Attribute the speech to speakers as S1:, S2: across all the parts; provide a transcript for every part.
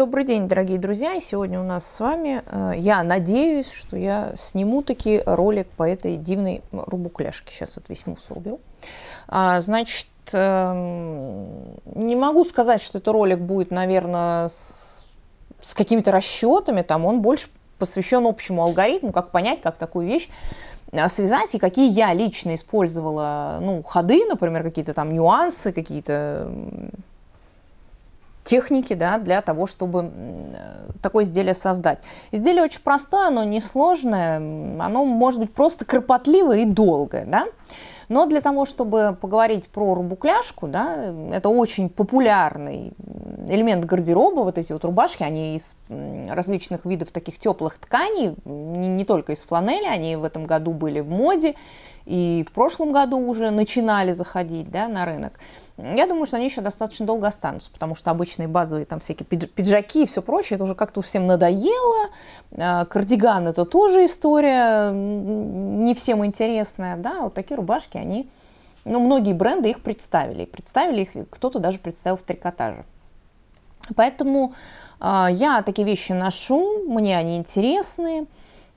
S1: Добрый день, дорогие друзья! И сегодня у нас с вами, э, я надеюсь, что я сниму таки ролик по этой дивной рубукляшке. Сейчас вот весь мусор уберу. А, значит, эм, не могу сказать, что этот ролик будет, наверное, с, с какими-то расчетами. Там он больше посвящен общему алгоритму, как понять, как такую вещь э, связать, и какие я лично использовала, ну, ходы, например, какие-то там нюансы, какие-то техники да, для того, чтобы такое изделие создать. Изделие очень простое, оно несложное, оно может быть просто кропотливое и долгое. Да? Но для того, чтобы поговорить про рубукляшку, да, это очень популярный элемент гардероба, вот эти вот рубашки, они из различных видов таких теплых тканей, не, не только из фланели, они в этом году были в моде, и в прошлом году уже начинали заходить да, на рынок. Я думаю, что они еще достаточно долго останутся, потому что обычные базовые там всякие пиджаки и все прочее, это уже как-то всем надоело. А, кардиган это тоже история не всем интересная, да, вот такие рубашки, они, ну, многие бренды их представили, представили их, кто-то даже представил в трикотаже. Поэтому э, я такие вещи ношу, мне они интересны,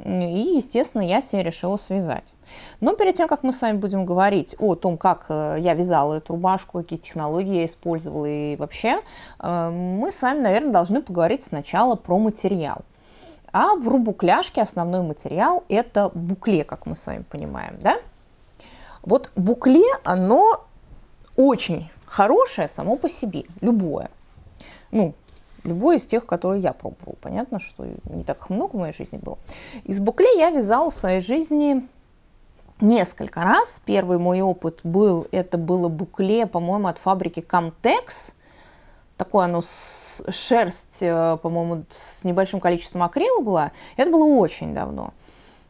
S1: и, естественно, я себе решила связать. Но перед тем, как мы с вами будем говорить о том, как э, я вязала эту рубашку, какие технологии я использовала и вообще, э, мы с вами, наверное, должны поговорить сначала про материал. А в рубукляшке основной материал – это букле, как мы с вами понимаем, да? Вот букле, оно очень хорошее само по себе, любое. Ну, любое из тех, которые я пробовала. Понятно, что не так много в моей жизни было. Из букле я вязала в своей жизни несколько раз. Первый мой опыт был, это было букле, по-моему, от фабрики Camtex. Такое оно с шерсть, э, по-моему, с небольшим количеством акрила была. Это было очень давно.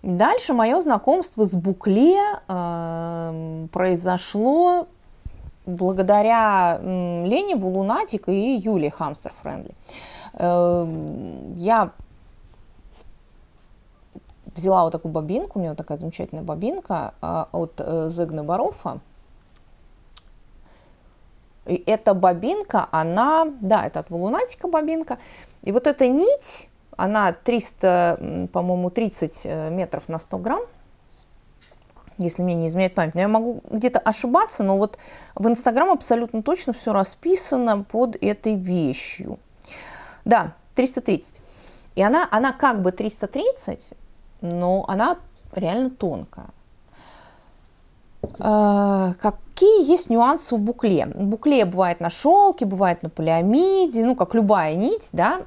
S1: Дальше мое знакомство с букле э, произошло благодаря Лене Вулунатик и Юлии Хамстер Френдли. Э, я взяла вот такую бобинку, у меня вот такая замечательная бобинка а, от э, Зигны Барофа. И эта бобинка, она, да, это от Валунатика бобинка. И вот эта нить, она 300, по-моему, 30 э, метров на 100 грамм, если мне не изменяет память. Но я могу где-то ошибаться, но вот в Инстаграм абсолютно точно все расписано под этой вещью. Да, 330. И она, она как бы 330, но она реально тонкая. А, какие есть нюансы в букле? Букле бывает на шелке, бывает на полиамиде, ну, как любая нить, да,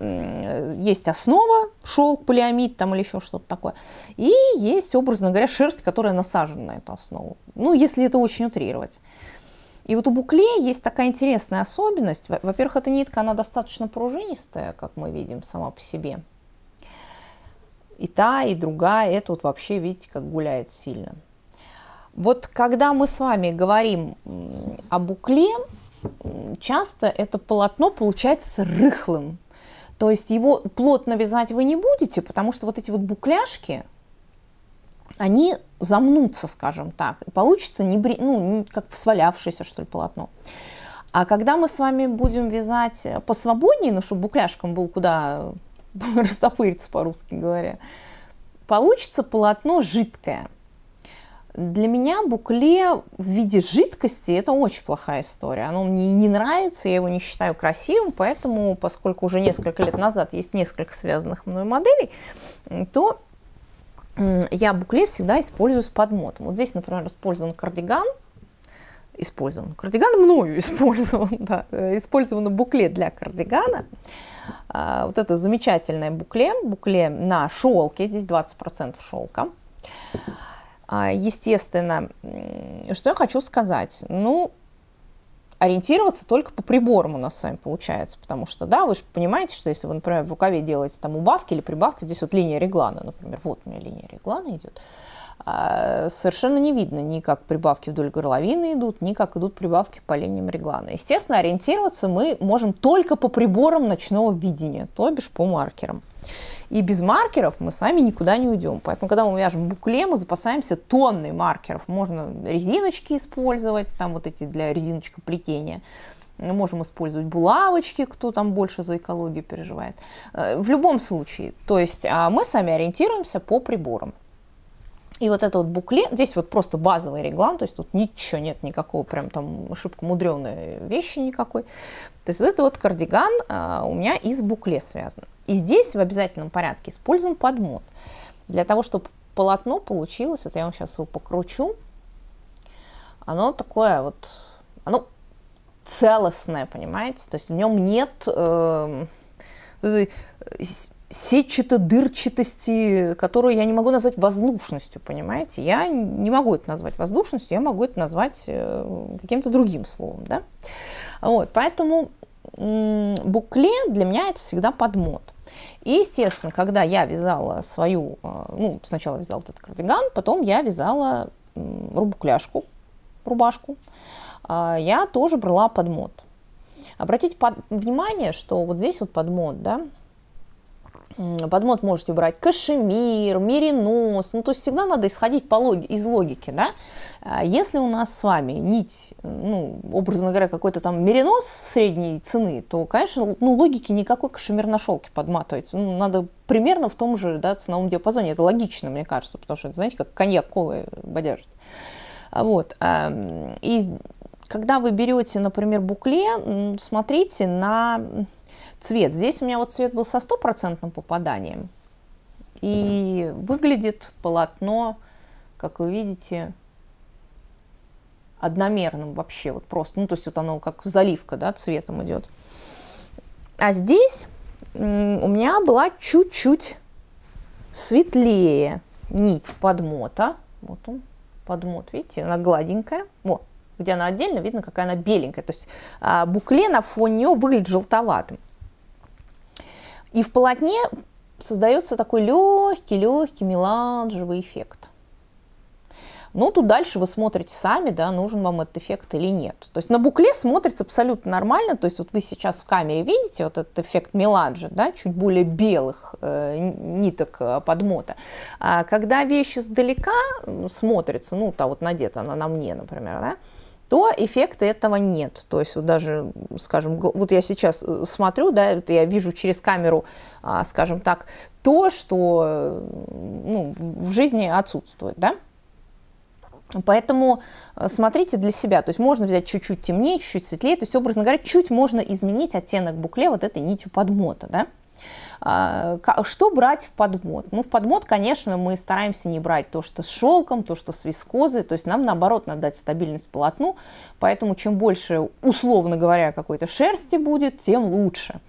S1: есть основа, шелк, полиамид там или еще что-то такое, и есть, образно говоря, шерсть, которая насажена на эту основу, ну, если это очень утрировать. И вот у букле есть такая интересная особенность. Во-первых, эта нитка, она достаточно пружинистая, как мы видим, сама по себе – и та, и другая, это вот вообще, видите, как гуляет сильно. Вот когда мы с вами говорим о букле, часто это полотно получается рыхлым. То есть его плотно вязать вы не будете, потому что вот эти вот букляшки, они замнутся, скажем так, и получится не бри... ну, как свалявшееся, что ли, полотно. А когда мы с вами будем вязать посвободнее, ну, чтобы букляшкам был куда растопыриться по-русски говоря, получится полотно жидкое. Для меня букле в виде жидкости это очень плохая история. Оно мне не нравится, я его не считаю красивым, поэтому, поскольку уже несколько лет назад есть несколько связанных мной моделей, то я букле всегда использую с подмотом. Вот здесь, например, использован кардиган, использован. Кардиган мною использован, да, э, использовано букле для кардигана. А, вот это замечательное букле, букле на шелке, здесь 20% шелка. А, естественно, что я хочу сказать? Ну, ориентироваться только по приборам у нас с вами получается, потому что, да, вы же понимаете, что если вы, например, в рукаве делаете там убавки или прибавки, здесь вот линия реглана, например, вот у меня линия реглана идет, а, совершенно не видно ни как прибавки вдоль горловины идут, ни как идут прибавки по линиям реглана. Естественно, ориентироваться мы можем только по приборам ночного видения, то бишь по маркерам. И без маркеров мы сами никуда не уйдем. Поэтому, когда мы вяжем букле, мы запасаемся тонной маркеров. Можно резиночки использовать, там вот эти для резиночкоплетения. Можем использовать булавочки, кто там больше за экологию переживает. Э, в любом случае, то есть а мы сами ориентируемся по приборам. И вот это вот буклет, здесь вот просто базовый реглан, то есть тут ничего нет, никакого прям там шибко мудреной вещи никакой. То есть вот это вот кардиган а, у меня из букле связан. И здесь в обязательном порядке используем подмот. Для того, чтобы полотно получилось, вот я вам сейчас его покручу, оно такое вот, оно целостное, понимаете? То есть в нем нет э, сетчато-дырчатости, которую я не могу назвать воздушностью, понимаете? Я не могу это назвать воздушностью, я могу это назвать э, каким-то другим словом, да? Вот, поэтому букле для меня это всегда подмот. И, естественно, когда я вязала свою, э, ну, сначала вязала вот этот кардиган, потом я вязала рубукляшку, рубашку, а, я тоже брала подмот. Обратите под, внимание, что вот здесь вот подмот, да, под мод можете брать кашемир, меринос. Ну, то есть всегда надо исходить по логи, из логики, да. А если у нас с вами нить, ну, образно говоря, какой-то там меринос средней цены, то, конечно, ну, логики никакой кашемир на шелке подматывается. Ну, надо примерно в том же да, ценовом диапазоне. Это логично, мне кажется, потому что, знаете, как коньяк колы бодяжит. Вот. И когда вы берете, например, букле, смотрите на цвет. Здесь у меня вот цвет был со стопроцентным попаданием. И выглядит полотно, как вы видите, одномерным вообще, вот просто, ну, то есть вот оно как заливка, да, цветом идет. А здесь у меня была чуть-чуть светлее нить подмота. Вот он, подмот, видите, она гладенькая. Вот, где она отдельно, видно, какая она беленькая. То есть а, букле на фоне нее выглядит желтоватым. И в полотне создается такой легкий-легкий меланжевый эффект. Ну, тут дальше вы смотрите сами, да, нужен вам этот эффект или нет. То есть на букле смотрится абсолютно нормально, то есть вот вы сейчас в камере видите вот этот эффект меланжа, да, чуть более белых э, ниток э, подмота. А когда вещь издалека смотрится, ну, та вот надета она на мне, например, да, то эффекта этого нет. То есть вот даже, скажем, вот я сейчас э, смотрю, да, вот я вижу через камеру, а, скажем так, то, что э, ну, в жизни отсутствует, да. Поэтому э, смотрите для себя, то есть можно взять чуть-чуть темнее, чуть-чуть светлее, то есть, образно говоря, чуть можно изменить оттенок букле вот этой нитью подмота, да. А, что брать в подмот? Ну, в подмот, конечно, мы стараемся не брать то, что с шелком, то, что с вискозой, то есть нам, наоборот, надо дать стабильность полотну, поэтому чем больше, условно говоря, какой-то шерсти будет, тем лучше.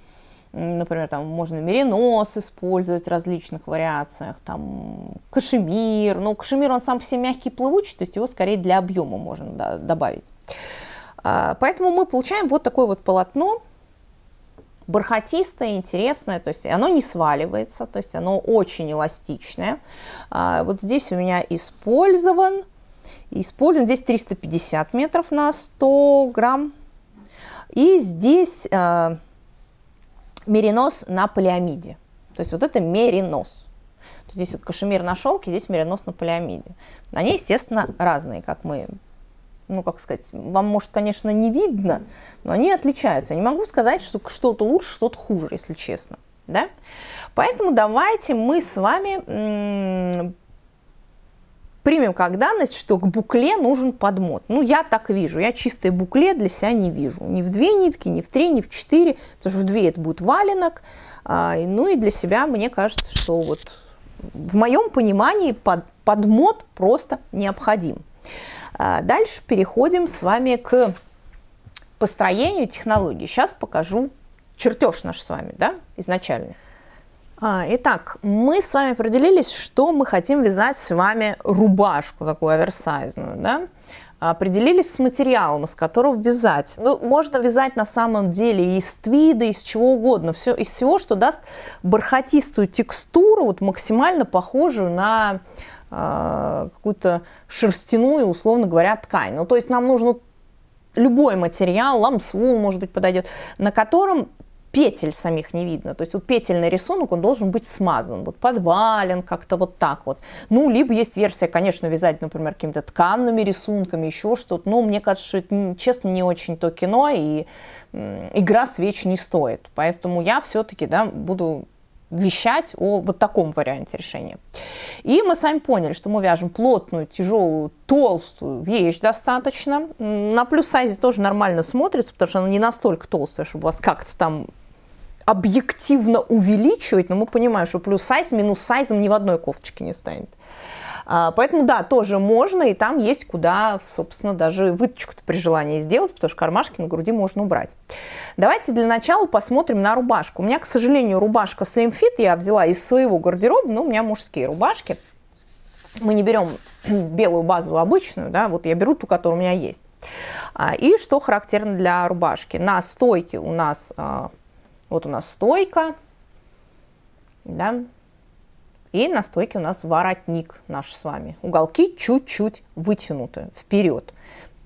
S1: Например, там можно меринос использовать в различных вариациях, там кашемир. Ну, кашемир, он сам по себе мягкий, плывучий, то есть его скорее для объема можно добавить. А, поэтому мы получаем вот такое вот полотно, бархатистое, интересное, то есть оно не сваливается, то есть оно очень эластичное. А, вот здесь у меня использован, использован здесь 350 метров на 100 грамм, и здесь а, меринос на полиамиде, то есть вот это меринос. Здесь вот кашемир на шелке, здесь меринос на полиамиде. Они, естественно, разные, как мы ну, как сказать, вам, может, конечно, не видно, но они отличаются. Я не могу сказать, что что-то лучше, что-то хуже, если честно. Да? Поэтому давайте мы с вами примем как данность, что к букле нужен подмот. Ну, я так вижу. Я чистое букле для себя не вижу. Ни в две нитки, ни в три, ни в четыре. Потому что в две это будет валенок. А, ну и для себя мне кажется, что вот в моем понимании под, подмот просто необходим. А, дальше переходим с вами к построению технологии. Сейчас покажу чертеж наш с вами, да, изначально. А, итак, мы с вами определились, что мы хотим вязать с вами рубашку такую оверсайзную, да. Определились с материалом, из которого вязать. Ну, можно вязать на самом деле из твида, из чего угодно, все, из всего, что даст бархатистую текстуру, вот максимально похожую на какую-то шерстяную, условно говоря, ткань. Ну, то есть нам нужно любой материал, ламсвул, может быть, подойдет, на котором петель самих не видно. То есть вот петельный рисунок, он должен быть смазан, вот подвален как-то вот так вот. Ну, либо есть версия, конечно, вязать, например, какими-то тканными рисунками, еще что-то. Но мне кажется, что это, честно, не очень то кино, и игра свеч не стоит. Поэтому я все-таки, да, буду вещать о вот таком варианте решения. И мы с вами поняли, что мы вяжем плотную, тяжелую, толстую вещь достаточно. На плюс-сайзе тоже нормально смотрится, потому что она не настолько толстая, чтобы вас как-то там объективно увеличивать, но мы понимаем, что плюс сайз минус сайзом ни в одной кофточке не станет. А, поэтому, да, тоже можно, и там есть куда, собственно, даже выточку при желании сделать, потому что кармашки на груди можно убрать. Давайте для начала посмотрим на рубашку. У меня, к сожалению, рубашка Slim Fit я взяла из своего гардероба, но у меня мужские рубашки. Мы не берем белую базовую обычную, да, вот я беру ту, которая у меня есть. А, и что характерно для рубашки? На стойке у нас, а, вот у нас стойка, да, и на стойке у нас воротник наш с вами. Уголки чуть-чуть вытянуты вперед.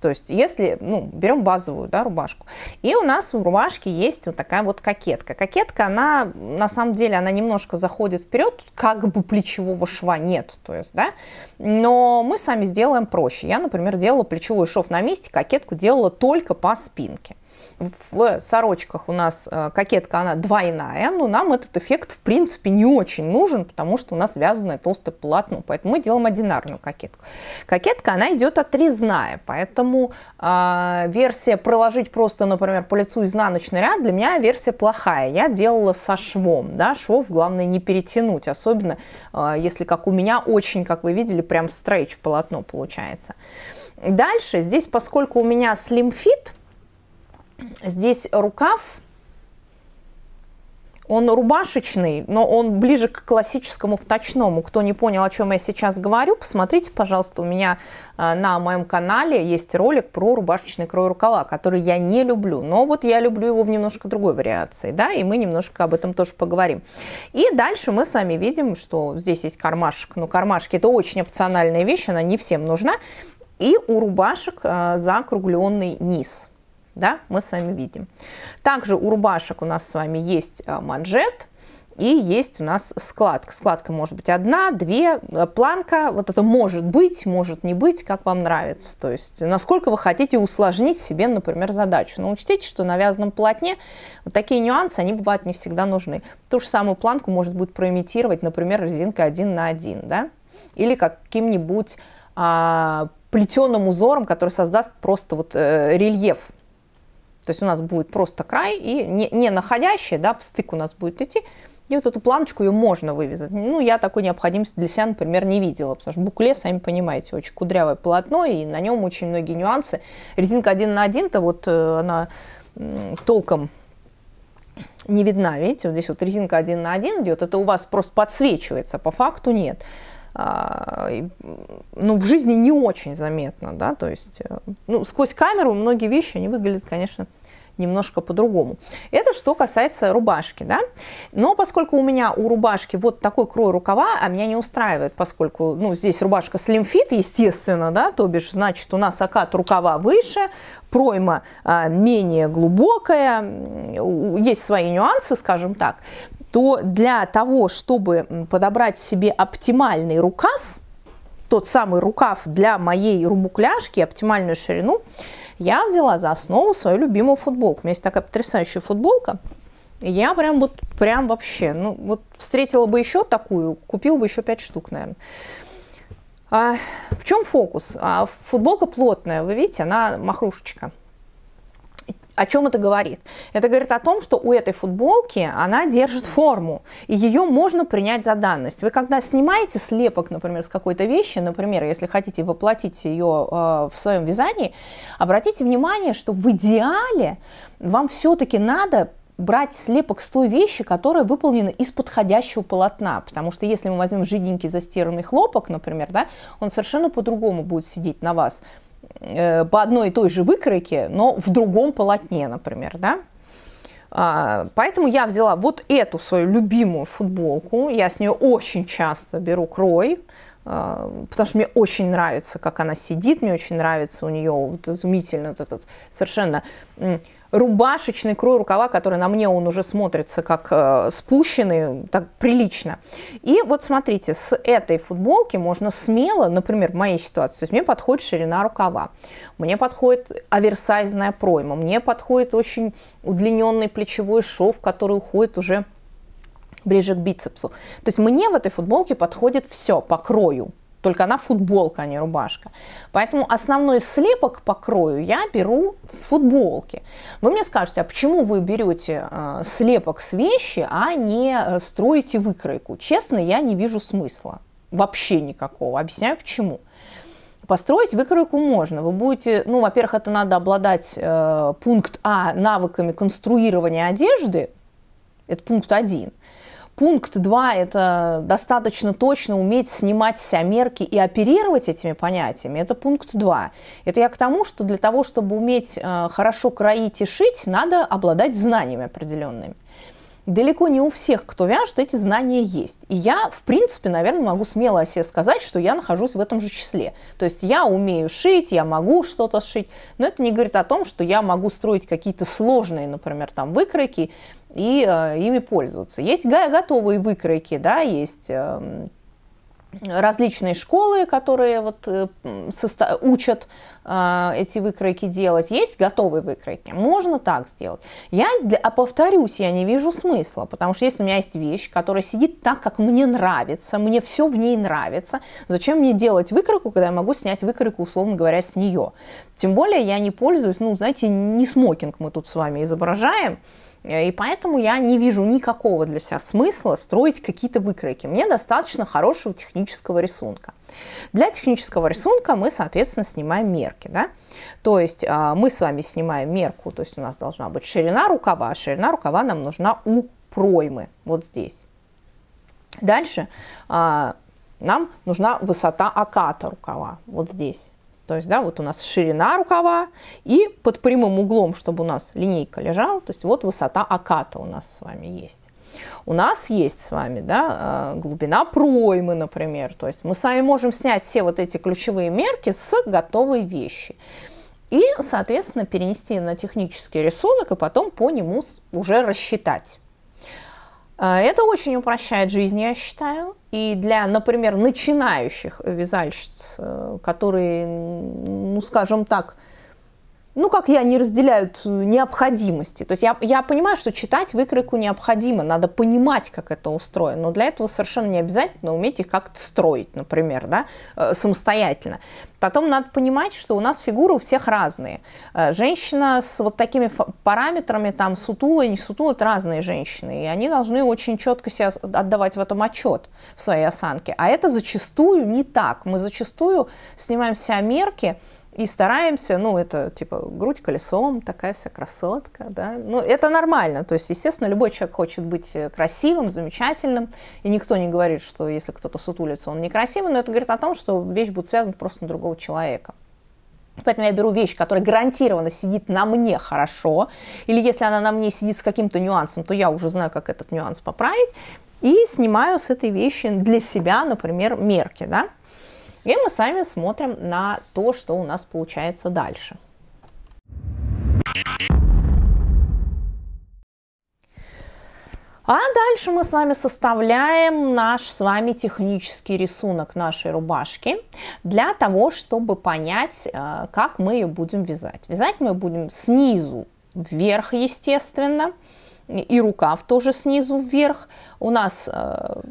S1: То есть, если, ну, берем базовую, да, рубашку. И у нас у рубашки есть вот такая вот кокетка. Кокетка, она, на самом деле, она немножко заходит вперед, как бы плечевого шва нет, то есть, да. Но мы сами сделаем проще. Я, например, делала плечевой шов на месте, кокетку делала только по спинке в сорочках у нас э, кокетка, она двойная, но нам этот эффект в принципе не очень нужен, потому что у нас вязаное толстое полотно, поэтому мы делаем одинарную кокетку. Кокетка, она идет отрезная, поэтому э, версия проложить просто, например, по лицу изнаночный ряд, для меня версия плохая. Я делала со швом, да, швов главное не перетянуть, особенно э, если, как у меня, очень, как вы видели, прям стрейч полотно получается. Дальше, здесь, поскольку у меня slim fit, Здесь рукав, он рубашечный, но он ближе к классическому вточному. Кто не понял, о чем я сейчас говорю, посмотрите, пожалуйста, у меня э, на моем канале есть ролик про рубашечный крой рукава, который я не люблю. Но вот я люблю его в немножко другой вариации, да, и мы немножко об этом тоже поговорим. И дальше мы с вами видим, что здесь есть кармашек. Но кармашки это очень опциональная вещь, она не всем нужна. И у рубашек э, закругленный низ да, мы с вами видим. Также у рубашек у нас с вами есть а, манжет, и есть у нас складка. Складка может быть одна, две, а, планка, вот это может быть, может не быть, как вам нравится. То есть, насколько вы хотите усложнить себе, например, задачу. Но учтите, что на вязаном полотне вот такие нюансы, они бывают не всегда нужны. Ту же самую планку может быть проимитировать, например, резинкой один на один, да, или каким-нибудь а, плетеным узором, который создаст просто вот э, рельеф то есть у нас будет просто край и не, не находящий, да, в стык у нас будет идти. И вот эту планочку ее можно вывязать. Ну, я такой необходимости для себя, например, не видела, потому что букле, сами понимаете, очень кудрявое полотно, и на нем очень многие нюансы. Резинка один на один-то вот э, она толком не видна, видите, вот здесь вот резинка один на один идет, это у вас просто подсвечивается, по факту нет. А, ну, в жизни не очень заметно, да, то есть, э, ну, сквозь камеру многие вещи, они выглядят, конечно, немножко по-другому. Это что касается рубашки, да. Но поскольку у меня у рубашки вот такой крой рукава, а меня не устраивает, поскольку, ну, здесь рубашка fit, естественно, да, то бишь, значит, у нас окат рукава выше, пройма а, менее глубокая, есть свои нюансы, скажем так, то для того, чтобы подобрать себе оптимальный рукав, тот самый рукав для моей рубукляшки, оптимальную ширину, я взяла за основу свою любимую футболку. У меня есть такая потрясающая футболка. Я прям вот, прям вообще, ну вот встретила бы еще такую, купила бы еще 5 штук, наверное. А, в чем фокус? А, футболка плотная, вы видите, она махрушечка. О чем это говорит? Это говорит о том, что у этой футболки она держит форму, и ее можно принять за данность. Вы когда снимаете слепок, например, с какой-то вещи, например, если хотите воплотить ее э, в своем вязании, обратите внимание, что в идеале вам все-таки надо брать слепок с той вещи, которая выполнена из подходящего полотна. Потому что если мы возьмем жиденький застиранный хлопок, например, да, он совершенно по-другому будет сидеть на вас по одной и той же выкройке, но в другом полотне, например, да. А, поэтому я взяла вот эту свою любимую футболку. Я с нее очень часто беру крой. потому что мне очень нравится, как она сидит, мне очень нравится у нее вот изумительно вот этот совершенно рубашечный крой рукава, который на мне он уже смотрится как э, спущенный, так прилично. И вот смотрите, с этой футболки можно смело, например, в моей ситуации, то есть мне подходит ширина рукава, мне подходит оверсайзная пройма, мне подходит очень удлиненный плечевой шов, который уходит уже ближе к бицепсу. То есть мне в этой футболке подходит все по крою. Только она футболка, а не рубашка. Поэтому основной слепок по крою я беру с футболки. Вы мне скажете, а почему вы берете э, слепок с вещи, а не э, строите выкройку? Честно, я не вижу смысла. Вообще никакого. Объясняю почему. Построить выкройку можно. Вы будете, ну, во-первых, это надо обладать э, пункт А навыками конструирования одежды. Это пункт один. Пункт 2 – это достаточно точно уметь снимать себя мерки и оперировать этими понятиями. Это пункт 2. Это я к тому, что для того, чтобы уметь э, хорошо кроить и шить, надо обладать знаниями определенными далеко не у всех, кто вяжет, эти знания есть. И я, в принципе, наверное, могу смело о себе сказать, что я нахожусь в этом же числе. То есть я умею шить, я могу что-то сшить, но это не говорит о том, что я могу строить какие-то сложные, например, там выкройки и э, ими пользоваться. Есть готовые выкройки, да, есть... Э, различные школы, которые вот, э, учат э, эти выкройки делать. Есть готовые выкройки. Можно так сделать. Я, а повторюсь, я не вижу смысла, потому что если у меня есть вещь, которая сидит так, как мне нравится, мне все в ней нравится, зачем мне делать выкройку, когда я могу снять выкройку, условно говоря, с нее? Тем более я не пользуюсь, ну, знаете, не смокинг мы тут с вами изображаем, и поэтому я не вижу никакого для себя смысла строить какие-то выкройки. Мне достаточно хорошего технического рисунка. Для технического рисунка мы, соответственно, снимаем мерки. Да? То есть а, мы с вами снимаем мерку, то есть у нас должна быть ширина рукава. Ширина рукава нам нужна у проймы, вот здесь. Дальше а, нам нужна высота оката рукава, вот здесь. То есть, да, вот у нас ширина рукава и под прямым углом, чтобы у нас линейка лежала, то есть вот высота оката у нас с вами есть. У нас есть с вами да, э, глубина проймы, например. То есть мы с вами можем снять все вот эти ключевые мерки с готовой вещи. И, соответственно, перенести на технический рисунок и потом по нему уже рассчитать. А, это очень упрощает жизнь, я считаю. И для, например, начинающих вязальщиц, э, которые, ну, скажем так, ну, как я, не разделяют необходимости. То есть я, я понимаю, что читать выкройку необходимо, надо понимать, как это устроено, но для этого совершенно не обязательно уметь их как-то строить, например, да, э, самостоятельно. Потом надо понимать, что у нас фигуры у всех разные. Э, женщина с вот такими параметрами, там, сутулая, не сутулая, это разные женщины, и они должны очень четко себя отдавать в этом отчет в своей осанке. А это зачастую не так. Мы зачастую снимаем себя мерки, и стараемся, ну, это типа грудь колесом, такая вся красотка, да. Ну, это нормально. То есть, естественно, любой человек хочет быть э, красивым, замечательным. И никто не говорит, что если кто-то сутулится, он некрасивый, но это говорит о том, что вещь будет связана просто на другого человека. Поэтому я беру вещь, которая гарантированно сидит на мне хорошо, или если она на мне сидит с каким-то нюансом, то я уже знаю, как этот нюанс поправить, и снимаю с этой вещи для себя, например, мерки, да. И мы сами смотрим на то, что у нас получается дальше. А дальше мы с вами составляем наш с вами технический рисунок нашей рубашки для того, чтобы понять, э, как мы ее будем вязать. Вязать мы будем снизу вверх, естественно, и рукав тоже снизу вверх. У нас э,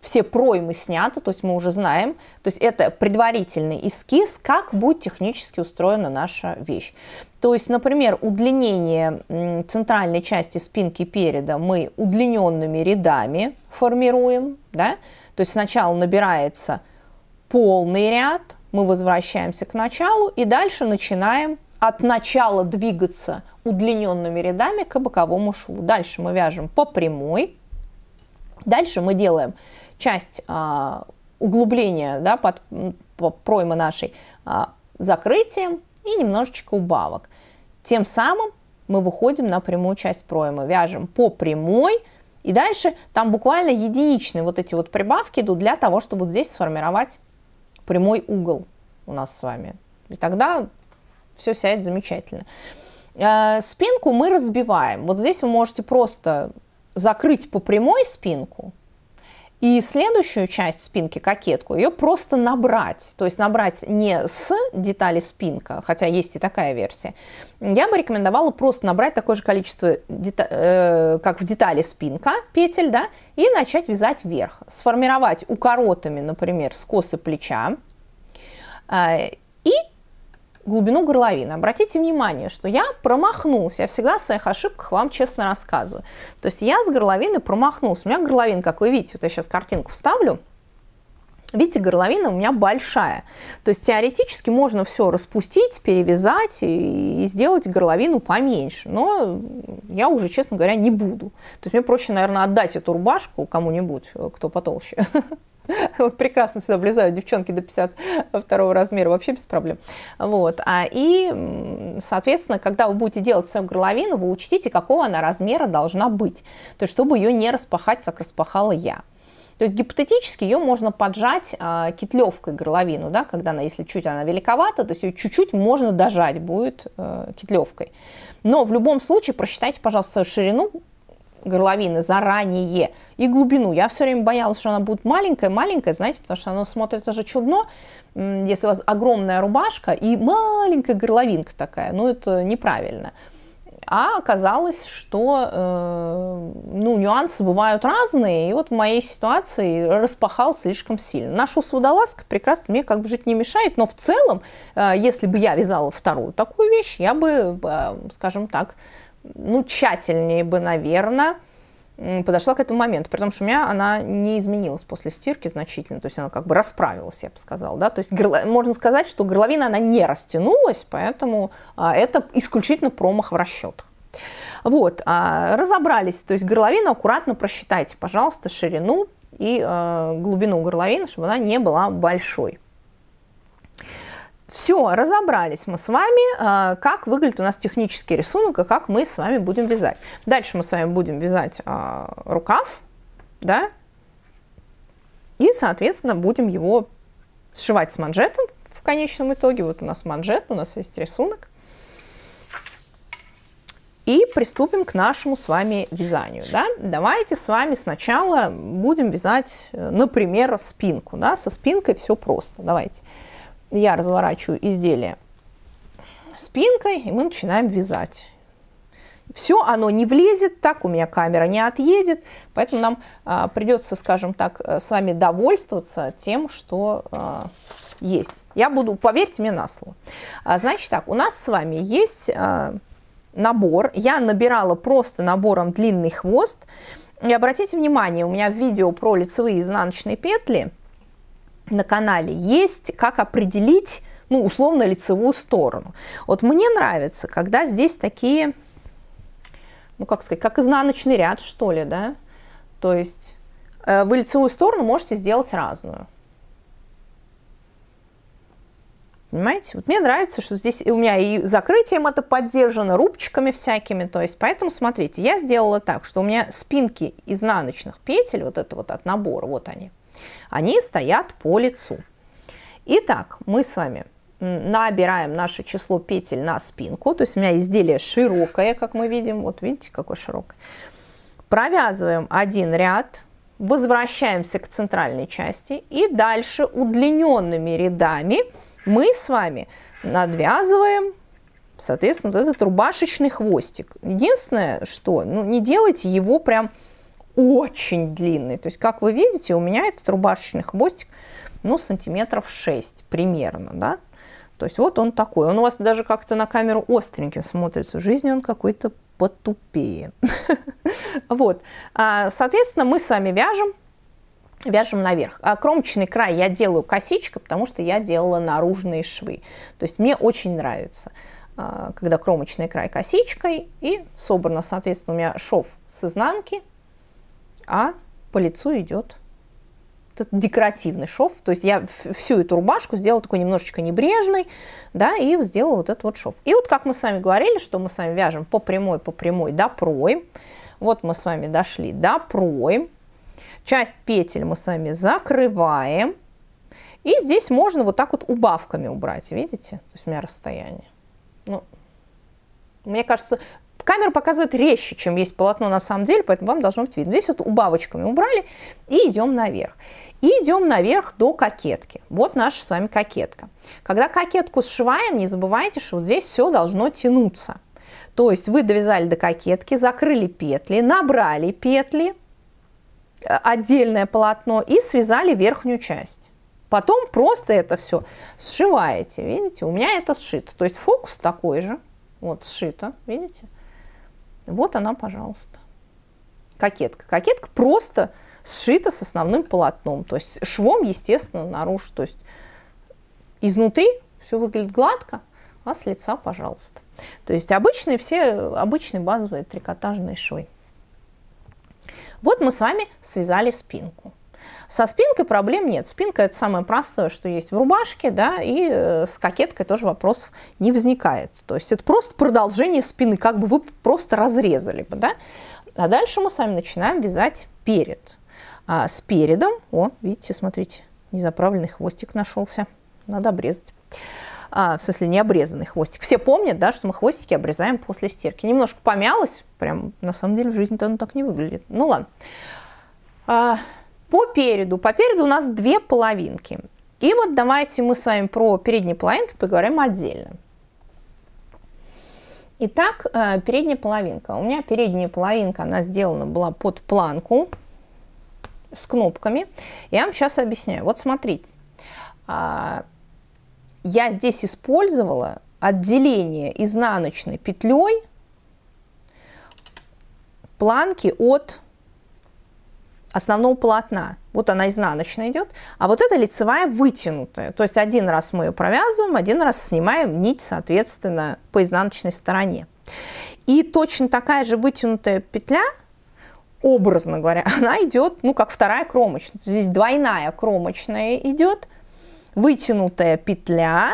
S1: все проймы сняты, то есть мы уже знаем, то есть это предварительный эскиз, как будет технически устроена наша вещь. То есть, например, удлинение центральной части спинки переда мы удлиненными рядами формируем, да? то есть сначала набирается полный ряд, мы возвращаемся к началу и дальше начинаем от начала двигаться удлиненными рядами к боковому шву. Дальше мы вяжем по прямой, дальше мы делаем часть а, углубления да, под, проймы нашей а, закрытием и немножечко убавок. Тем самым мы выходим на прямую часть проймы, вяжем по прямой И дальше там буквально единичные вот эти вот прибавки идут для того, чтобы вот здесь сформировать прямой угол у нас с вами. И тогда все сядет замечательно. Э, спинку мы разбиваем. Вот здесь вы можете просто закрыть по прямой спинку, и следующую часть спинки, кокетку, ее просто набрать. То есть набрать не с детали спинка, хотя есть и такая версия. Я бы рекомендовала просто набрать такое же количество, э, как в детали спинка, петель, да, и начать вязать вверх. Сформировать укоротами, например, скосы плеча. Э, и глубину горловины. Обратите внимание, что я промахнулся. Я всегда о своих ошибках вам честно рассказываю. То есть я с горловины промахнулся. У меня горловина, как вы видите, вот я сейчас картинку вставлю. Видите, горловина у меня большая. То есть теоретически можно все распустить, перевязать и, сделать горловину поменьше. Но я уже, честно говоря, не буду. То есть мне проще, наверное, отдать эту рубашку кому-нибудь, кто потолще. Вот прекрасно сюда влезают девчонки до 52 размера, вообще без проблем. Вот. А, и, соответственно, когда вы будете делать свою горловину, вы учтите, какого она размера должна быть. То есть, чтобы ее не распахать, как распахала я. То есть гипотетически ее можно поджать э, китлевкой горловину, да, когда она, если чуть она великовата, то есть ее чуть-чуть можно дожать будет э, китлевкой. Но в любом случае просчитайте, пожалуйста, свою ширину горловины заранее и глубину. Я все время боялась, что она будет маленькая-маленькая, знаете, потому что она смотрится же чудно, если у вас огромная рубашка и маленькая горловинка такая, ну это неправильно. А оказалось, что э, ну, нюансы бывают разные, и вот в моей ситуации распахал слишком сильно. Наша водолазка прекрасно мне как бы жить не мешает, но в целом, э, если бы я вязала вторую такую вещь, я бы, э, скажем так, ну, тщательнее бы, наверное, подошла к этому моменту, при том, что у меня она не изменилась после стирки значительно, то есть она как бы расправилась, я бы сказала, да, то есть горло, можно сказать, что горловина, она не растянулась, поэтому а, это исключительно промах в расчетах. Вот, а, разобрались, то есть горловину аккуратно просчитайте, пожалуйста, ширину и а, глубину горловины, чтобы она не была большой. Все, разобрались мы с вами, а, как выглядит у нас технический рисунок и как мы с вами будем вязать. Дальше мы с вами будем вязать а, рукав, да, и, соответственно, будем его сшивать с манжетом в конечном итоге. Вот у нас манжет, у нас есть рисунок. И приступим к нашему с вами вязанию. Да? Давайте с вами сначала будем вязать, э, например, спинку. Да? Со спинкой все просто. Давайте я разворачиваю изделие спинкой, и мы начинаем вязать. Все, оно не влезет, так у меня камера не отъедет, поэтому нам а, придется, скажем так, э, с вами довольствоваться тем, что а, есть. Я буду, поверьте мне на слово. А, значит так, у нас с вами есть а, набор. Я набирала просто набором длинный хвост. И обратите внимание, у меня в видео про лицевые изнаночные петли – на канале есть, как определить, ну, условно, лицевую сторону. Вот мне нравится, когда здесь такие, ну, как сказать, как изнаночный ряд, что ли, да? То есть э, вы лицевую сторону можете сделать разную. Понимаете? Вот мне нравится, что здесь у меня и закрытием это поддержано, рубчиками всякими. То есть, поэтому, смотрите, я сделала так, что у меня спинки изнаночных петель, вот это вот от набора, вот они, они стоят по лицу. Итак, мы с вами набираем наше число петель на спинку, то есть у меня изделие широкое, как мы видим, вот видите, какое широкое. Провязываем один ряд, возвращаемся к центральной части и дальше удлиненными рядами мы с вами надвязываем, соответственно, вот этот рубашечный хвостик. Единственное, что ну, не делайте его прям очень длинный. То есть, как вы видите, у меня этот рубашечный хвостик, ну, сантиметров 6 примерно, да. То есть, вот он такой. Он у вас даже как-то на камеру остреньким смотрится. В жизни он какой-то потупее. Вот. А, соответственно, мы с вами вяжем вяжем наверх. А кромочный край я делаю косичкой, потому что я делала наружные швы. То есть мне очень нравится, а, когда кромочный край косичкой и собрано, соответственно, у меня шов с изнанки, а по лицу идет этот декоративный шов. То есть я всю эту рубашку сделала такой немножечко небрежной, да, и сделала вот этот вот шов. И вот как мы с вами говорили, что мы с вами вяжем по прямой, по прямой до прой. Вот мы с вами дошли до пройм. Часть петель мы с вами закрываем. И здесь можно вот так вот убавками убрать, видите? То есть у меня расстояние. Ну, мне кажется, камера показывает резче, чем есть полотно на самом деле, поэтому вам должно быть видно. Здесь вот убавочками убрали и идем наверх. И идем наверх до кокетки. Вот наша с вами кокетка. Когда кокетку сшиваем, не забывайте, что вот здесь все должно тянуться. То есть вы довязали до кокетки, закрыли петли, набрали петли, э, отдельное полотно и связали верхнюю часть. Потом просто это все сшиваете, видите, у меня это сшито. То есть фокус такой же, вот сшито, видите. Вот она, пожалуйста. Кокетка. Кокетка просто сшита с основным полотном. То есть швом, естественно, наружу. То есть изнутри все выглядит гладко, а с лица, пожалуйста. То есть обычные все, обычные базовые трикотажные швы. Вот мы с вами связали спинку. Со спинкой проблем нет. Спинка это самое простое, что есть в рубашке, да, и э, с кокеткой тоже вопросов не возникает. То есть это просто продолжение спины, как бы вы просто разрезали бы, да. А дальше мы с вами начинаем вязать перед. А с передом, о, видите, смотрите, незаправленный хвостик нашелся, надо обрезать. А, в смысле, не обрезанный хвостик. Все помнят, да, что мы хвостики обрезаем после стирки. Немножко помялось, прям на самом деле в жизни-то оно так не выглядит. Ну ладно. А, по переду. По переду у нас две половинки. И вот давайте мы с вами про передние половинки поговорим отдельно. Итак, э, передняя половинка. У меня передняя половинка, она сделана была под планку с кнопками. Я вам сейчас объясняю. Вот смотрите. А, я здесь использовала отделение изнаночной петлей планки от основного полотна. Вот она изнаночная идет, а вот эта лицевая вытянутая. То есть один раз мы ее провязываем, один раз снимаем нить, соответственно, по изнаночной стороне. И точно такая же вытянутая петля, образно говоря, она идет, ну, как вторая кромочная. Здесь двойная кромочная идет, вытянутая петля,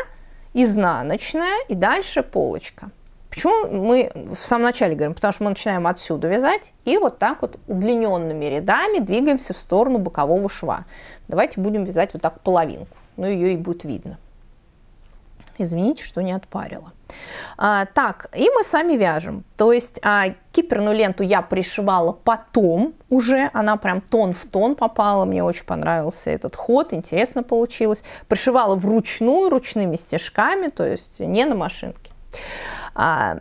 S1: изнаночная и дальше полочка. Почему мы в самом начале говорим? Потому что мы начинаем отсюда вязать и вот так вот удлиненными рядами двигаемся в сторону бокового шва. Давайте будем вязать вот так половинку, ну ее и будет видно. Извините, что не отпарила. А, так, и мы сами вяжем. То есть а, киперную ленту я пришивала потом уже, она прям тон в тон попала, мне очень понравился этот ход, интересно получилось. Пришивала вручную, ручными стежками, то есть не на машинке. А,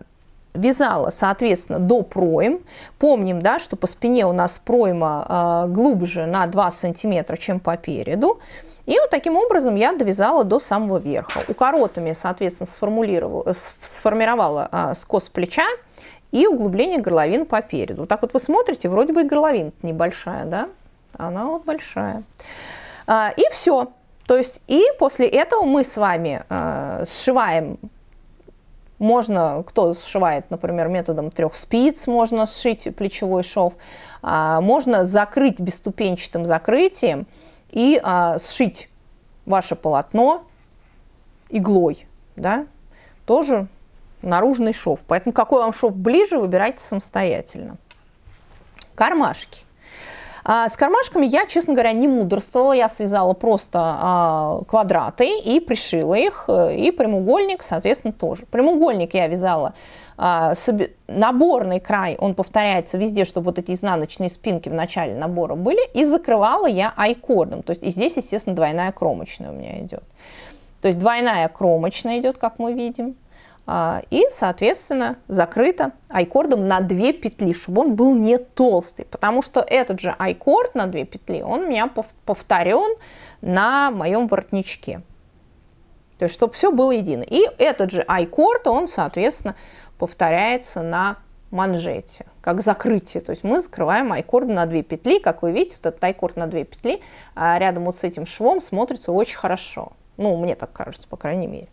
S1: вязала, соответственно, до пройм. Помним, да, что по спине у нас пройма а, глубже на 2 сантиметра, чем по переду. И вот таким образом я довязала до самого верха. Укоротами, соответственно, сформулировала, сформировала а, скос плеча и углубление горловин по переду. Вот так вот вы смотрите, вроде бы и горловина небольшая, да? Она вот большая. И все. То есть и после этого мы с вами э, сшиваем можно, кто сшивает, например, методом трех спиц, можно сшить плечевой шов. А, можно закрыть бесступенчатым закрытием и а, сшить ваше полотно иглой. Да? Тоже наружный шов. Поэтому какой вам шов ближе, выбирайте самостоятельно. Кармашки. А, с кармашками я, честно говоря, не мудрствовала. Я связала просто а, квадраты и пришила их. Э, и прямоугольник, соответственно, тоже. Прямоугольник я вязала а, наборный край, он повторяется везде, чтобы вот эти изнаночные спинки в начале набора были, и закрывала я айкордом, то есть и здесь, естественно, двойная кромочная у меня идет. То есть двойная кромочная идет, как мы видим, и, соответственно, закрыто айкордом на две петли, чтобы он был не толстый, потому что этот же айкорд на две петли, он у меня повторен на моем воротничке. То есть, чтобы все было едино. И этот же айкорд, он, соответственно, повторяется на манжете, как закрытие. То есть мы закрываем айкорд на две петли. Как вы видите, этот айкорд на две петли а рядом вот с этим швом смотрится очень хорошо. Ну, мне так кажется, по крайней мере.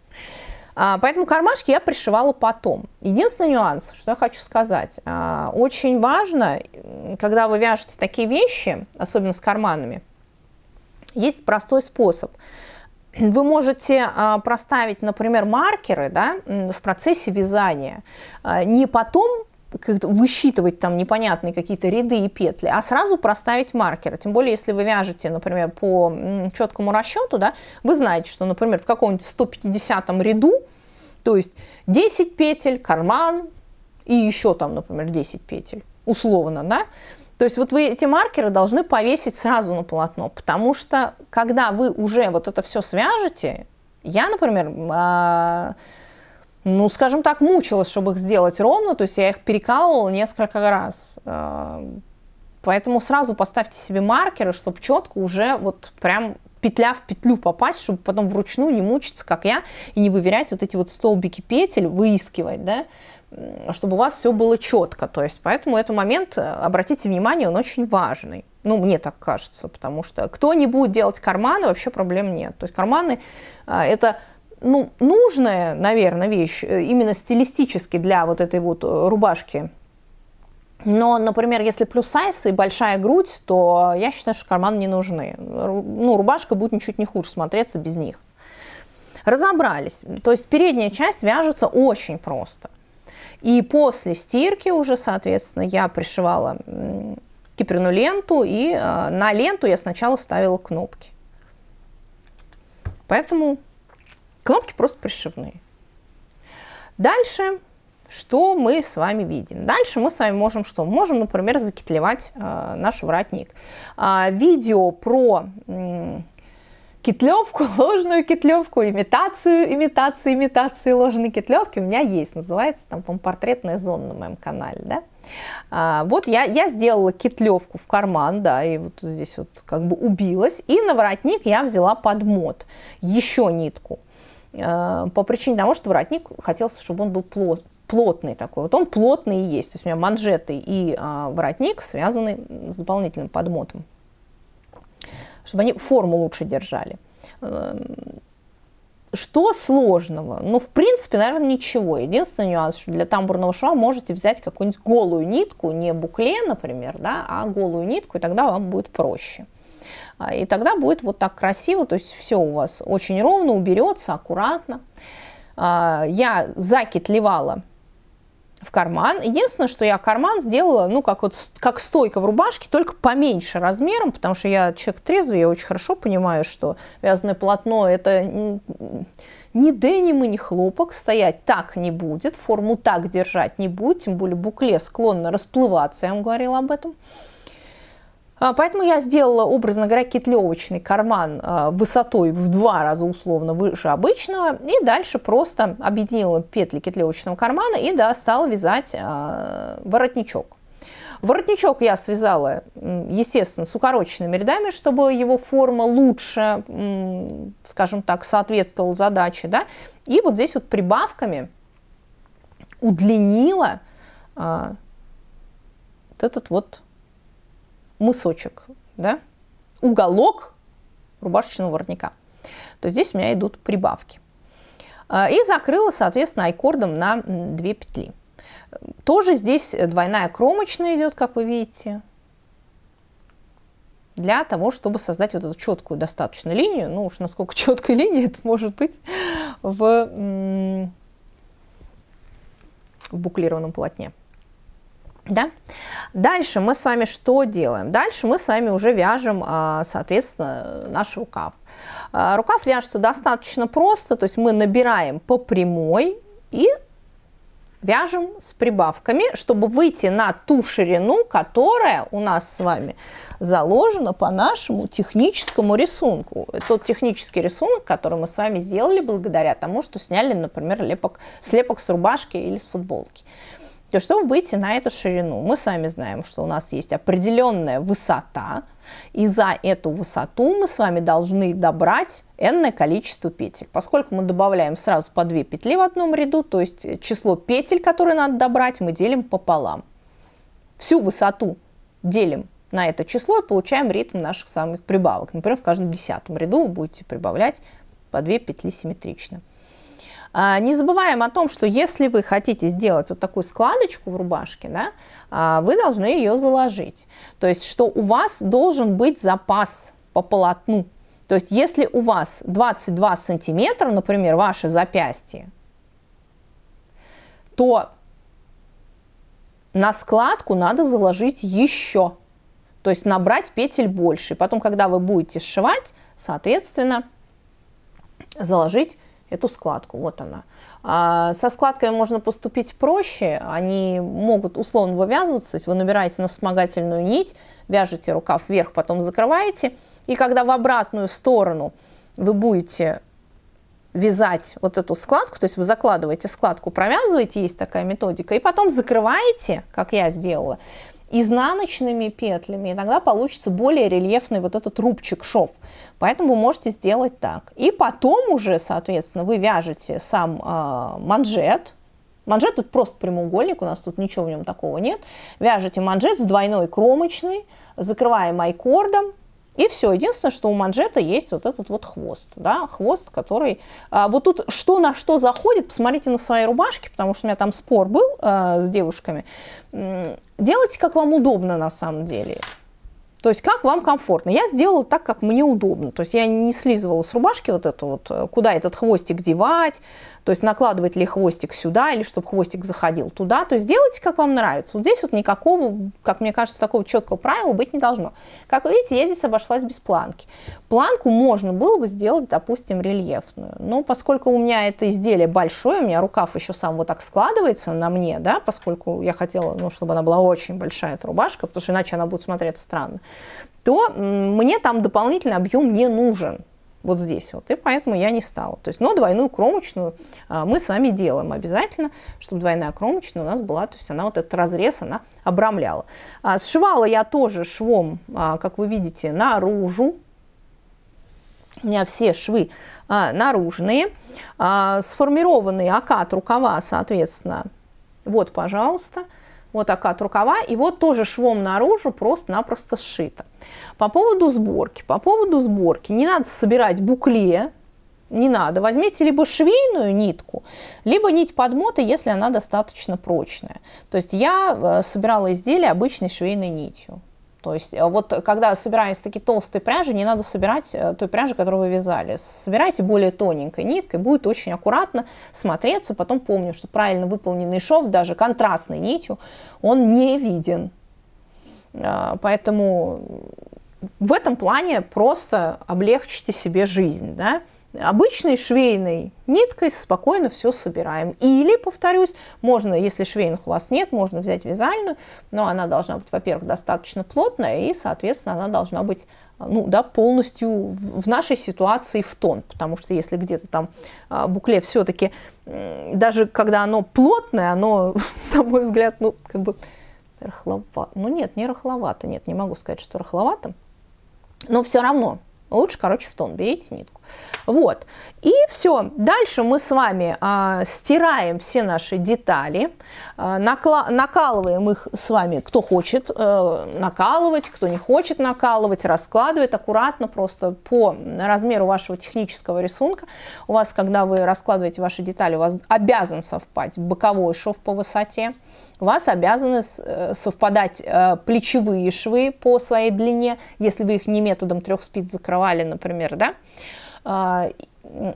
S1: А, поэтому кармашки я пришивала потом. Единственный нюанс, что я хочу сказать, а, очень важно, когда вы вяжете такие вещи, особенно с карманами, есть простой способ. Вы можете а, проставить, например, маркеры да, в процессе вязания. Не потом высчитывать там непонятные какие-то ряды и петли, а сразу проставить маркеры. Тем более, если вы вяжете, например, по четкому расчету, да, вы знаете, что, например, в каком-нибудь 150 ряду, то есть 10 петель, карман и еще там, например, 10 петель, условно, да, то есть вот вы эти маркеры должны повесить сразу на полотно, потому что когда вы уже вот это все свяжете, я, например, а, ну, скажем так, мучилась, чтобы их сделать ровно, то есть я их перекалывала несколько раз. А, поэтому сразу поставьте себе маркеры, чтобы четко уже вот прям петля в петлю попасть, чтобы потом вручную не мучиться, как я, и не выверять вот эти вот столбики петель, выискивать, да, чтобы у вас все было четко. То есть, поэтому этот момент, э, обратите внимание, он очень важный. Ну, мне так кажется, потому что кто не будет делать карманы, вообще проблем нет. То есть карманы э, это ну, нужная, наверное, вещь э, именно стилистически для вот этой вот рубашки. Но, например, если плюс сайз и большая грудь, то я считаю, что карманы не нужны. Ну, рубашка будет ничуть не хуже смотреться без них. Разобрались. То есть передняя часть вяжется очень просто – и после стирки уже, соответственно, я пришивала киперную ленту, и э, на ленту я сначала ставила кнопки. Поэтому кнопки просто пришивные. Дальше, что мы с вами видим? Дальше мы с вами можем что? Можем, например, закитлевать э, наш воротник. Э, видео про Китлевку, ложную китлевку, имитацию, имитацию, имитации ложной китлевки у меня есть. Называется там, по портретная зона на моем канале, да. А, вот я, я сделала китлевку в карман, да, и вот здесь вот как бы убилась. И на воротник я взяла подмот, еще нитку. А, по причине того, что воротник хотелось, чтобы он был плот, плотный такой. Вот он плотный и есть. То есть у меня манжеты и а, воротник связаны с дополнительным подмотом чтобы они форму лучше держали. Эм, что сложного? Ну, в принципе, наверное, ничего. Единственный нюанс, что для тамбурного шва можете взять какую-нибудь голую нитку, не букле, например, да, а голую нитку, и тогда вам будет проще. А, и тогда будет вот так красиво, то есть все у вас очень ровно, уберется, аккуратно. А, я закитлевала в карман. Единственное, что я карман сделала, ну, как вот как стойка в рубашке, только поменьше размером, потому что я человек трезвый, я очень хорошо понимаю, что вязаное полотно – это ни деним и ни хлопок, стоять так не будет, форму так держать не будет, тем более букле склонно расплываться, я вам говорила об этом. А, поэтому я сделала, образно говоря, китлевочный карман а, высотой в два раза условно выше обычного. И дальше просто объединила петли китлевочного кармана и да, стала вязать а, воротничок. Воротничок я связала, естественно, с укороченными рядами, чтобы его форма лучше, скажем так, соответствовала задаче. Да? И вот здесь вот прибавками удлинила вот этот вот мысочек, да, уголок рубашечного воротника. То здесь у меня идут прибавки. А, и закрыла, соответственно, айкордом на две петли. Тоже здесь двойная кромочная идет, как вы видите, для того, чтобы создать вот эту четкую достаточно линию. Ну уж насколько четкая линия это может быть в, в буклированном полотне. Да? Дальше мы с вами что делаем? Дальше мы с вами уже вяжем, а, соответственно, наш рукав. А, рукав вяжется достаточно просто, то есть мы набираем по прямой и вяжем с прибавками, чтобы выйти на ту ширину, которая у нас с вами заложена по нашему техническому рисунку. Тот технический рисунок, который мы с вами сделали благодаря тому, что сняли, например, лепок, слепок с рубашки или с футболки. То чтобы выйти на эту ширину, мы сами знаем, что у нас есть определенная высота, и за эту высоту мы с вами должны добрать n количество петель. Поскольку мы добавляем сразу по 2 петли в одном ряду, то есть число петель, которые надо добрать, мы делим пополам. Всю высоту делим на это число и получаем ритм наших самых прибавок. Например, в каждом десятом ряду вы будете прибавлять по 2 петли симметрично. А, не забываем о том, что если вы хотите сделать вот такую складочку в рубашке, да, а, вы должны ее заложить. То есть, что у вас должен быть запас по полотну. То есть, если у вас 22 сантиметра, например, ваше запястье, то на складку надо заложить еще. То есть набрать петель больше. Потом, когда вы будете сшивать, соответственно, заложить эту складку. Вот она. А со складкой можно поступить проще. Они могут условно вывязываться. То есть вы набираете на вспомогательную нить, вяжете рукав вверх, потом закрываете. И когда в обратную сторону вы будете вязать вот эту складку, то есть вы закладываете складку, провязываете, есть такая методика, и потом закрываете, как я сделала, изнаночными петлями, и тогда получится более рельефный вот этот рубчик шов. Поэтому вы можете сделать так. И потом уже, соответственно, вы вяжете сам э, манжет, Манжет это просто прямоугольник, у нас тут ничего в нем такого нет. Вяжете манжет с двойной кромочной, закрываем айкордом, и все. Единственное, что у манжета есть вот этот вот хвост, да, хвост, который... А, вот тут что на что заходит, посмотрите на свои рубашки, потому что у меня там спор был а, с девушками. Делайте, как вам удобно на самом деле. То есть как вам комфортно. Я сделала так, как мне удобно. То есть я не слизывала с рубашки вот это вот, э, куда этот хвостик девать, то есть накладывать ли хвостик сюда, или чтобы хвостик заходил туда. То есть делайте, как вам нравится. Вот здесь вот никакого, как мне кажется, такого четкого правила быть не должно. Как вы видите, я здесь обошлась без планки. Планку можно было бы сделать, допустим, рельефную. Но поскольку у меня это изделие большое, у меня рукав еще сам вот так складывается на мне, да, поскольку я хотела, ну, чтобы она была очень большая, эта рубашка, потому что иначе она будет смотреться странно, то мне там дополнительный объем не нужен. Вот здесь вот, и поэтому я не стала. То есть, но двойную кромочную а, мы с вами делаем обязательно, чтобы двойная кромочная у нас была, то есть она вот этот разрез, она обрамляла. А, сшивала я тоже швом, а, как вы видите, наружу, у меня все швы а, наружные, а, сформированный окат рукава, соответственно, вот, пожалуйста, вот окат рукава, и вот тоже швом наружу просто-напросто сшито. По поводу сборки. По поводу сборки не надо собирать букле, не надо. Возьмите либо швейную нитку, либо нить подмота, если она достаточно прочная. То есть я э, собирала изделия обычной швейной нитью. То есть э, вот когда собираются такие толстые пряжи, не надо собирать э, той пряжи, которую вы вязали. Собирайте более тоненькой ниткой, будет очень аккуратно смотреться. Потом помню, что правильно выполненный шов, даже контрастной нитью, он не виден. А, поэтому в этом плане просто облегчите себе жизнь. Да? Обычной швейной ниткой спокойно все собираем. Или, повторюсь, можно, если швейных у вас нет, можно взять вязальную, но она должна быть, во-первых, достаточно плотная, и, соответственно, она должна быть ну, да, полностью в нашей ситуации в тон, потому что если где-то там а, букле все-таки, даже когда оно плотное, оно, на мой взгляд, ну, как бы рыхловато. Ну, нет, не рыхловато, нет, не могу сказать, что рыхловато, но все равно Лучше, короче, в тон берите нитку. Вот. И все. Дальше мы с вами а, стираем все наши детали, а, накалываем их с вами, кто хочет а, накалывать, кто не хочет накалывать, раскладывает аккуратно просто по размеру вашего технического рисунка. У вас, когда вы раскладываете ваши детали, у вас обязан совпать боковой шов по высоте, у вас обязаны э, совпадать э, плечевые швы по своей длине, если вы их не методом трех спиц закрывали, например, да. А,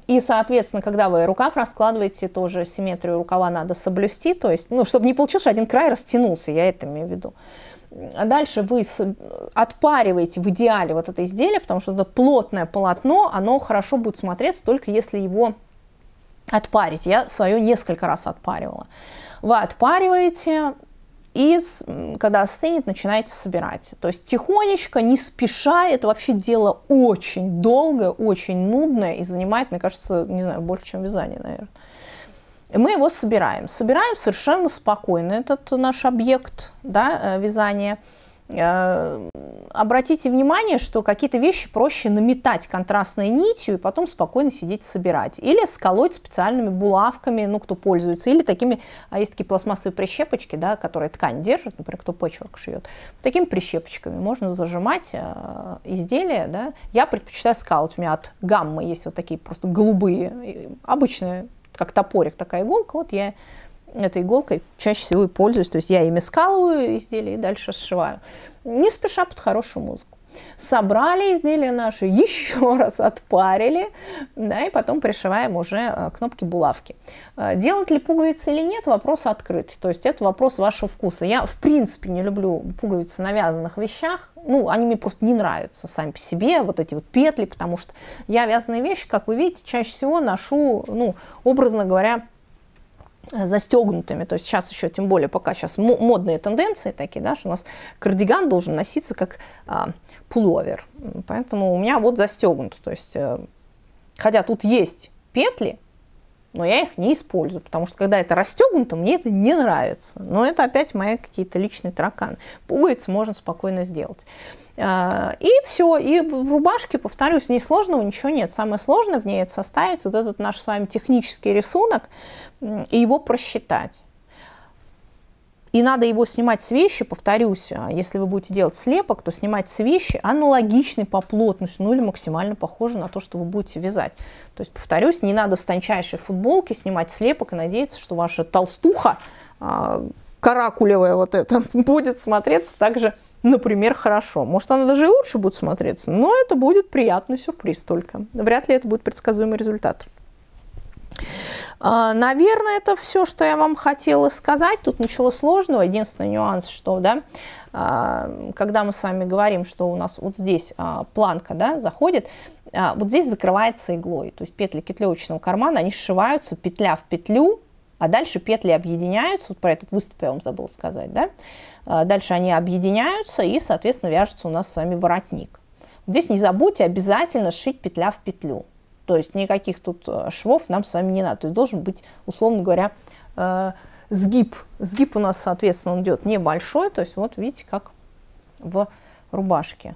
S1: и, соответственно, когда вы рукав раскладываете, тоже симметрию рукава надо соблюсти, то есть, ну, чтобы не получилось, один край растянулся, я это имею в виду. А дальше вы отпариваете в идеале вот это изделие, потому что это плотное полотно, оно хорошо будет смотреться только если его отпарить. Я свое несколько раз отпаривала. Вы отпариваете, и когда остынет, начинаете собирать. То есть тихонечко, не спеша, это вообще дело очень долгое, очень нудное и занимает, мне кажется, не знаю, больше, чем вязание, наверное. И мы его собираем. Собираем совершенно спокойно этот наш объект да, э, вязания – обратите внимание, что какие-то вещи проще наметать контрастной нитью и потом спокойно сидеть собирать. Или сколоть специальными булавками, ну, кто пользуется, или такими, а есть такие пластмассовые прищепочки, да, которые ткань держат, например, кто пэтчворк шьет. Такими прищепочками можно зажимать э, изделия, да. Я предпочитаю скалывать, у меня от гаммы есть вот такие просто голубые, обычные, как топорик такая иголка, вот я этой иголкой чаще всего и пользуюсь. То есть я ими скалываю изделия и дальше сшиваю. Не спеша под хорошую музыку. собрали изделия наши, еще раз отпарили, да, и потом пришиваем уже э, кнопки булавки. Э, делать ли пуговицы или нет, вопрос открыт. То есть это вопрос вашего вкуса. Я, в принципе, не люблю пуговицы на вязаных вещах. Ну, они мне просто не нравятся сами по себе, вот эти вот петли, потому что я вязаные вещи, как вы видите, чаще всего ношу, ну, образно говоря, застегнутыми. То есть сейчас еще, тем более, пока сейчас модные тенденции такие, да, что у нас кардиган должен носиться как а, пуловер. Поэтому у меня вот застегнут. То есть, э, хотя тут есть петли, но я их не использую, потому что когда это расстегнуто, мне это не нравится. Но это опять мои какие-то личные тараканы. Пуговицы можно спокойно сделать. А, и все, и в рубашке, повторюсь, в ней сложного ничего нет. Самое сложное в ней это составить вот этот наш с вами технический рисунок и его просчитать. И надо его снимать с вещи, повторюсь, а, если вы будете делать слепок, то снимать с вещи аналогичный по плотности, ну или максимально похожий на то, что вы будете вязать. То есть, повторюсь, не надо с тончайшей футболки снимать слепок и надеяться, что ваша толстуха, каракулевая вот эта, будет смотреться также например, хорошо. Может, она даже и лучше будет смотреться, но это будет приятный сюрприз только. Вряд ли это будет предсказуемый результат. А, наверное, это все, что я вам хотела сказать. Тут ничего сложного. Единственный нюанс, что, да, а, когда мы с вами говорим, что у нас вот здесь а, планка, да, заходит, вот здесь закрывается иглой. То есть петли кетлевочного кармана, они сшиваются петля в петлю, а дальше петли объединяются, вот про этот выступ я вам забыла сказать, да, а, дальше они объединяются и, соответственно, вяжется у нас с вами воротник. Здесь не забудьте обязательно сшить петля в петлю. То есть никаких тут э, швов нам с вами не надо. То есть должен быть, условно говоря, э, сгиб. Сгиб у нас, соответственно, он идет небольшой. То есть вот видите, как в рубашке.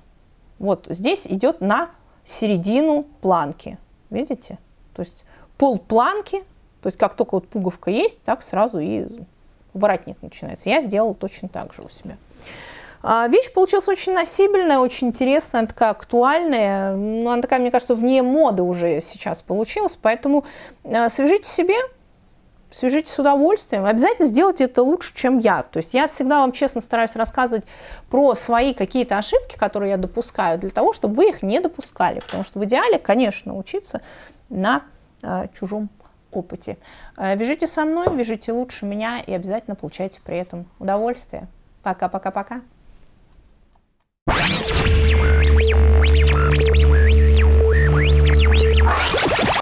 S1: Вот здесь идет на середину планки. Видите? То есть пол планки, то есть как только вот пуговка есть, так сразу и воротник начинается. Я сделала точно так же у себя. А, вещь получилась очень носибельная, очень интересная, такая актуальная. Ну, она такая, мне кажется, вне моды уже сейчас получилась. Поэтому а, свяжите себе, свяжите с удовольствием. Обязательно сделайте это лучше, чем я. То есть я всегда вам честно стараюсь рассказывать про свои какие-то ошибки, которые я допускаю, для того, чтобы вы их не допускали. Потому что в идеале, конечно, учиться на э, чужом опыте. Э, вяжите со мной, вяжите лучше меня и обязательно получайте при этом удовольствие. Пока-пока-пока.